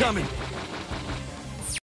coming.